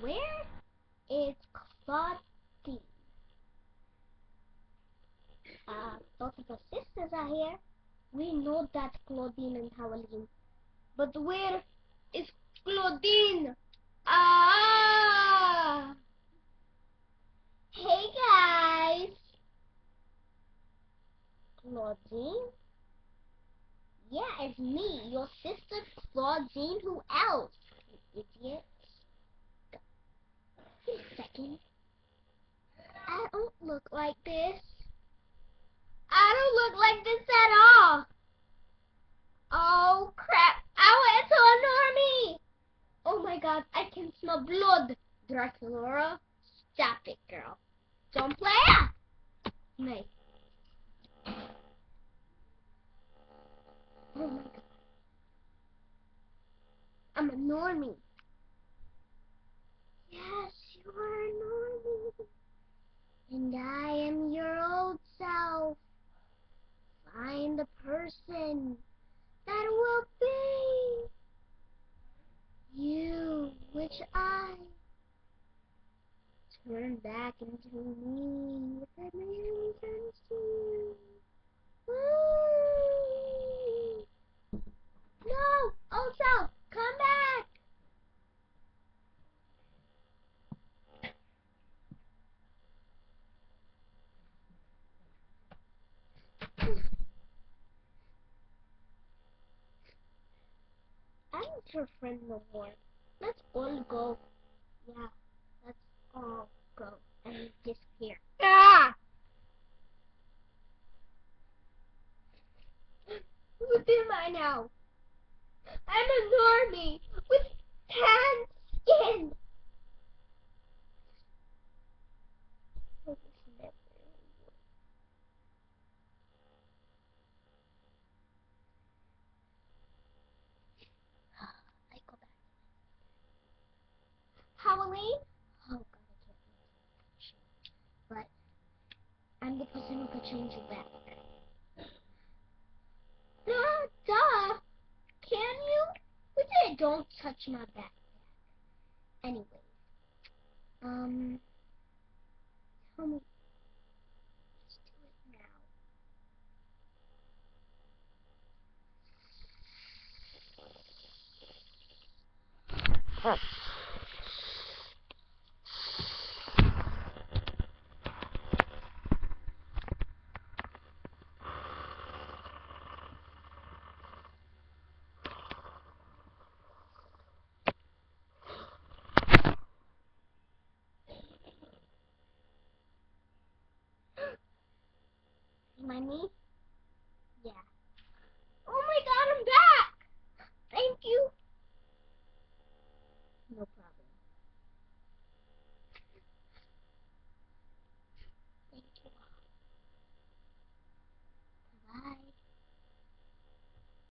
where is Clawdeen? Uh, both of her sisters are here. We know that Claudine and Howleen. But where is Clawdeen? Ah! Hey guys! Clawdeen? Yeah, it's me, your sister Clawdeen. Who else? You idiot. I don't look like this. I don't look like this at all. Oh crap. Ow, it's on Normie. Oh my god, I can smell blood. Dracula, stop it, girl. Don't play up. Me. Oh my god. I'm a normie. Yes, you are. And I am your old self. Find the person that will be you, which I turn back into me, that makes any sense to you. Woo! No! Old self, come back! I'm your friend more. Let's all go. Yeah, let's all go and disappear. Ah! What am I now? I'm a normie with tan skin. This never works. I go back. Halloween? Oh god, I can't it. But I'm the person who could change you back. No, duh. Can you? Who did? Don't touch my backpack. Anyway, um, tell me. Let's money